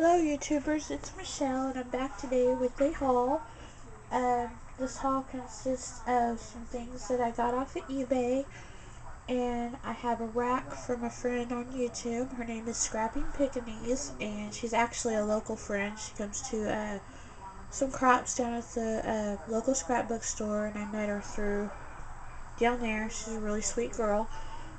Hello YouTubers, it's Michelle and I'm back today with a haul. Um, this haul consists of some things that I got off of eBay and I have a RAK from a friend on YouTube. Her name is Scrapping Pekingese and she's actually a local friend. She comes to uh, some crops down at the uh, local scrapbook store and I met her through down there. She's a really sweet girl.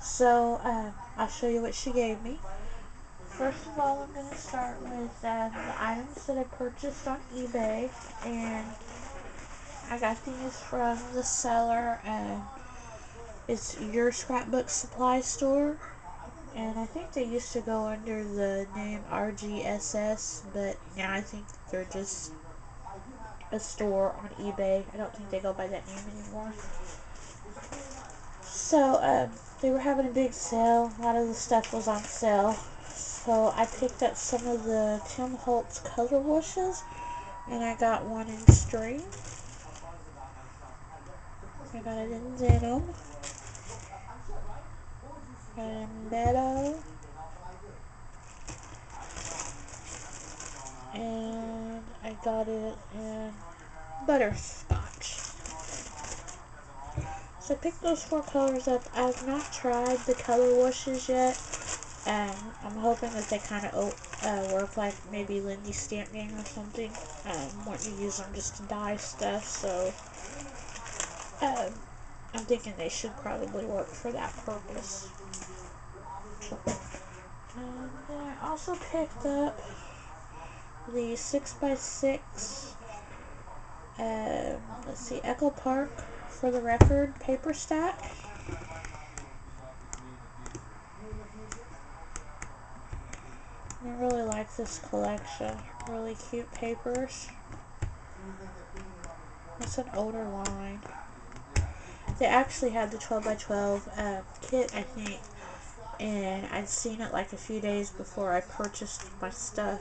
So uh, I'll show you what she gave me. First of all, I'm going to start with uh, the items that I purchased on eBay, and I got these from the seller, and it's Your Scrapbook Supply Store, and I think they used to go under the name RGSS, but now I think they're just a store on eBay. I don't think they go by that name anymore. So, um, they were having a big sale. A lot of the stuff was on sale. So I picked up some of the Tim Holtz color washes and I got one in string. I got it in denim. Got it in meadow. And I got it in butterscotch. So I picked those four colors up. I've not tried the color washes yet. Um, I'm hoping that they kind of uh, work like maybe Lindy stamping or something. Um, want to use them just to dye stuff, so um, I'm thinking they should probably work for that purpose. Then I also picked up the 6x6, um, let's see, Echo Park for the record paper stack. Really like this collection. Really cute papers. It's an older line. They actually had the 12 by 12 uh, kit, I think, and I'd seen it like a few days before I purchased my stuff,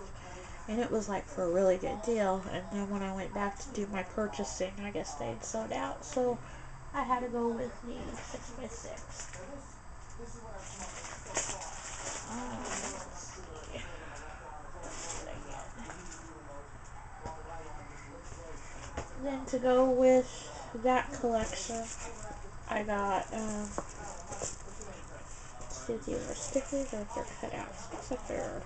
and it was like for a really good deal. And then when I went back to do my purchasing, I guess they'd sold out, so I had to go with the 6 by 6 then to go with that collection, I got, um, see if these are stickers or if they're cutouts. Looks like they're,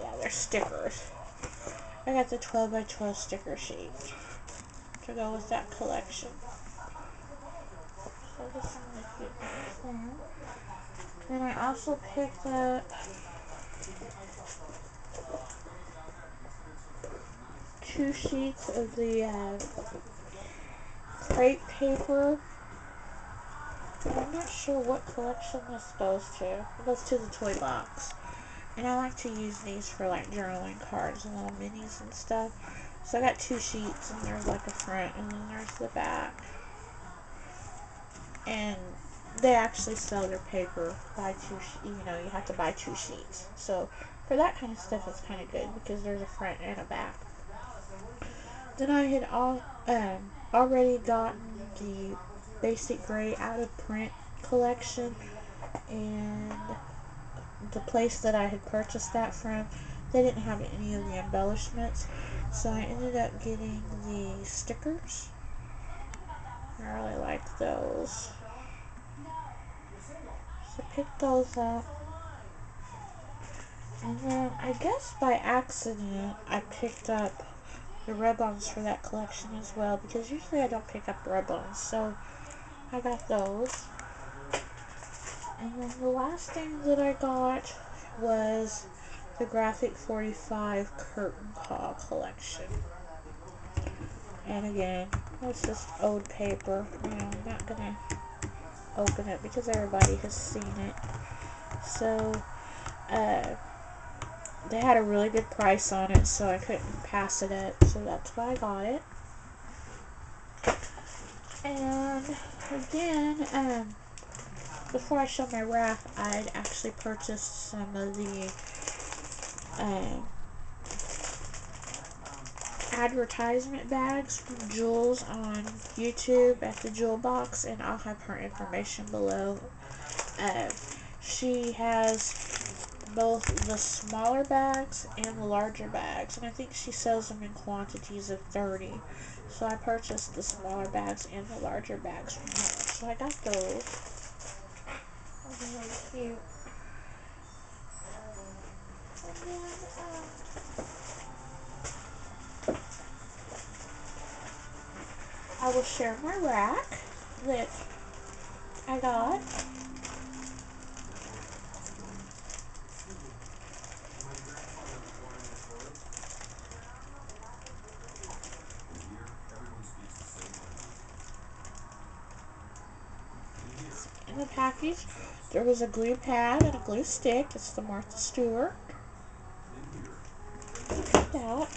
yeah, they're stickers. I got the 12 by 12 sticker sheet to go with that collection. So this one Then I also picked up two sheets of the uh, crepe paper. I'm not sure what collection this goes to. It goes to the toy box. And I like to use these for like journaling cards and little minis and stuff. So I got two sheets and there's like a front and then there's the back. And they actually sell their paper by two, you know, you have to buy two sheets. So for that kind of stuff it's kind of good because there's a front and a back. Then I had all um, already gotten the BasicGrey out of print collection and the place that I had purchased that from they didn't have any of the embellishments so I ended up getting the stickers. I really like those. So I picked those up. And then I guess by accident I picked up the ribbons for that collection as well because usually I don't pick up ribbons so I got those. And then the last thing that I got was the Graphic 45 Curtain Call collection. And again it's just old paper. You know I'm not gonna open it because everybody has seen it. So uh they had a really good price on it, so I couldn't pass it up, so that's why I got it. And again, um, before I show my RAK, I'd actually purchased some of the um, advertisement bags from Jules on YouTube at the Jule Box, and I'll have her information below. Uh, she has both the smaller bags and the larger bags. And I think she sells them in quantities of 30. So I purchased the smaller bags and the larger bags from her. So I got those. really cute. Um, I will share my RAK that I got. In the package, there was a glue pad and a glue stick. It's the Martha Stewart. That.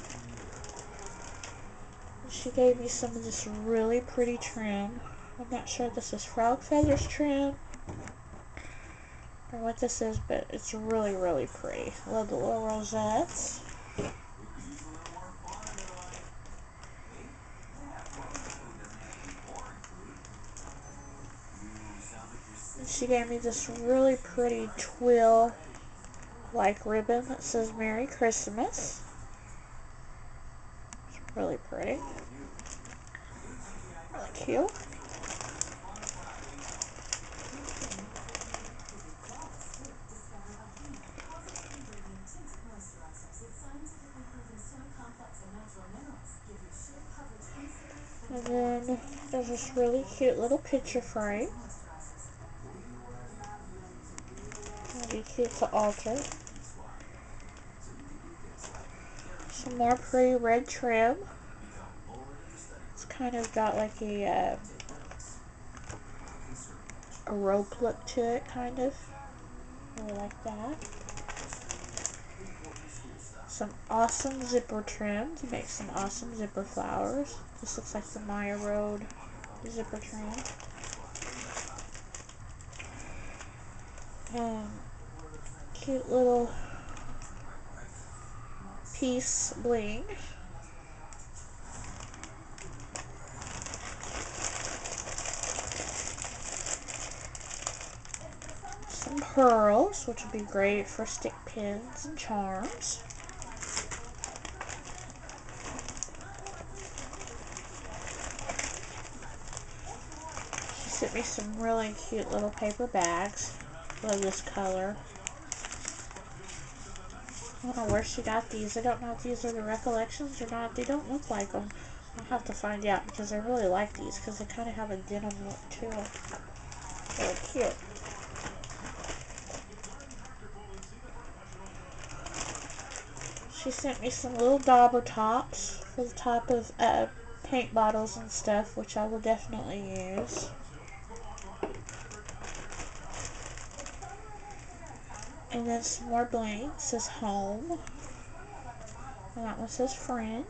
She gave me some of this really pretty trim. I'm not sure this is frog feathers trim or what this is, but it's really, really pretty. I love the little rosettes. She gave me this really pretty twill like ribbon that says Merry Christmas. It's really pretty. Really cute. And then there's this really cute little picture frame. Cute to alter. Some more pretty red trim. It's kind of got like a uh, a rope look to it, kind of. Really like that. Some awesome zipper trim to make some awesome zipper flowers. This looks like the Maya Road zipper trim. Um, cute little piece bling. Some pearls, which would be great for stick pins and charms. She sent me some really cute little paper bags. Love this color. I don't know where she got these. I don't know if these are the recollections or not. They don't look like them. I'll have to find out because I really like these because they kind of have a denim look to them. Really cute. She sent me some little dauber tops for the top of uh, paint bottles and stuff, which I will definitely use. And then some more. It says home. And that one says friend.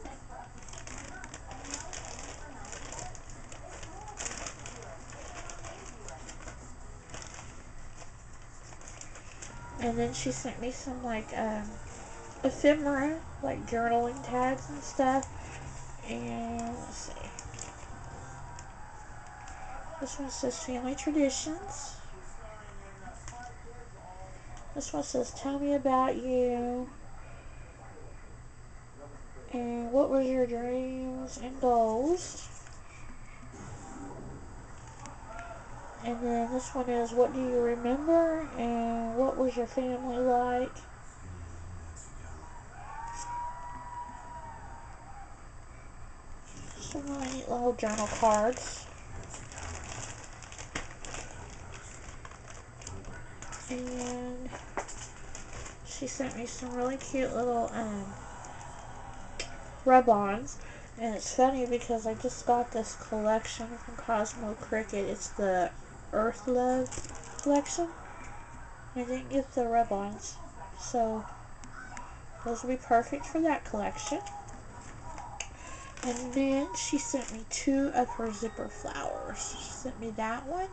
And then she sent me some like um, ephemera, like journaling tags and stuff. And let's see. This one says family traditions. This one says, tell me about you. And what were your dreams and goals? And then this one is, what do you remember? And what was your family like? Really neat little journal cards. And she sent me some really cute little um, rub-ons. And it's funny because I just got this collection from Cosmo Cricket. It's the Earth Love collection. I didn't get the rub-ons. So, those will be perfect for that collection. And then she sent me two of her zipper flowers. She sent me that one.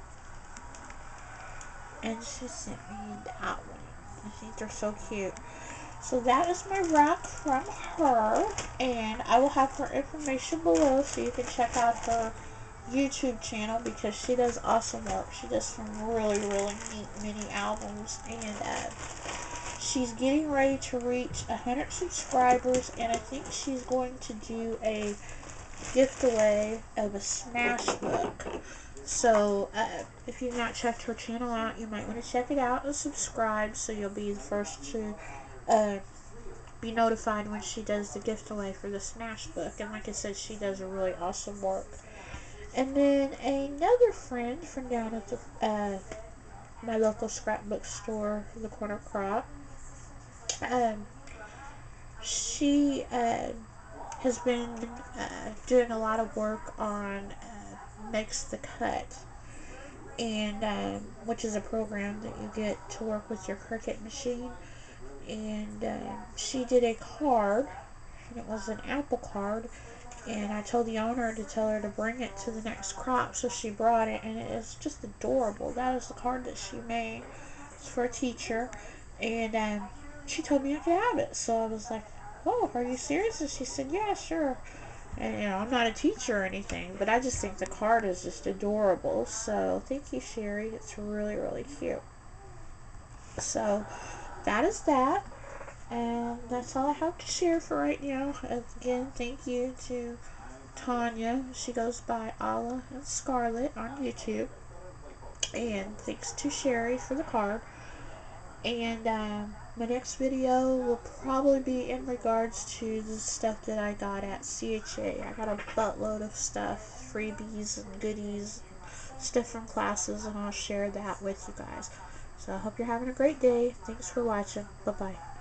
And she sent me that one. I think they're so cute. So that is my RAK from her. And I will have her information below so you can check out her YouTube channel because she does awesome work. She does some really, really neat mini albums. And uh, she's getting ready to reach 100 subscribers. And I think she's going to do a giveaway of a Smash book. So, uh, if you've not checked her channel out, you might want to check it out and subscribe so you'll be the first to uh, be notified when she does the gift away for the Smash book. And like I said, she does a really awesome work. And then another friend from down at the uh, my local scrapbook store, the Corner Crop, um, she uh, has been uh, doing a lot of work on uh, Makes the Cut, and um, which is a program that you get to work with your Cricut machine. And uh, she did a card, and it was an apple card. And I told the owner to tell her to bring it to the next crop, so she brought it, and it is just adorable. That is the card that she made. It's for a teacher, and um, she told me I could have it. So I was like, oh, are you serious? And she said, yeah, sure. And, you know, I'm not a teacher or anything, but I just think the card is just adorable. So thank you, Sherry. It's really, really cute. So that is that. And that's all I have to share for right now. Again, thank you to Tanya. She goes by Allah and Scarlet on YouTube. And thanks to Sherry for the card. And, um, my next video will probably be in regards to the stuff that I got at CHA. I got a buttload of stuff, freebies and goodies, stuff from classes, and I'll share that with you guys. So I hope you're having a great day. Thanks for watching. Bye-bye.